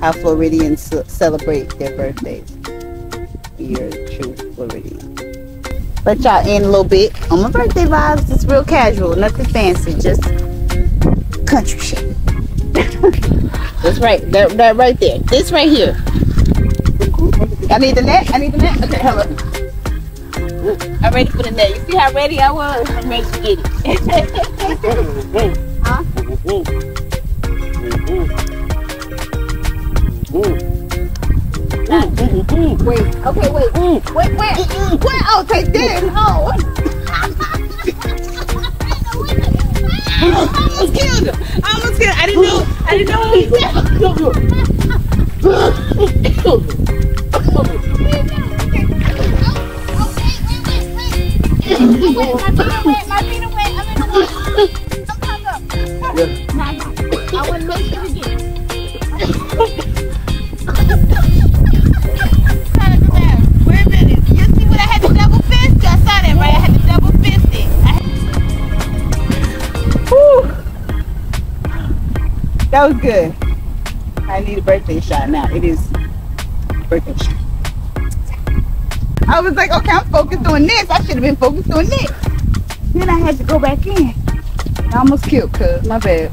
how Floridians celebrate their birthdays. You're a true Floridian. Let y'all in a little bit on my birthday vibes. It's real casual, nothing fancy, just country shit. That's right. That, that right there. This right here. I need the net. I need the net. Okay, hello. I'm ready for the net. You see how ready I was? I'm ready to get it. huh? Wait. Okay, wait. Wait, wait. Wait. Oh, take that. Oh. I almost killed him. I almost killed him. I didn't know. I didn't know he said. I That was good. I need a birthday shot now. It is birthday shot. I was like, okay, I'm focused on this. I should have been focused on this. Then I had to go back in. I almost killed cuz. My bad.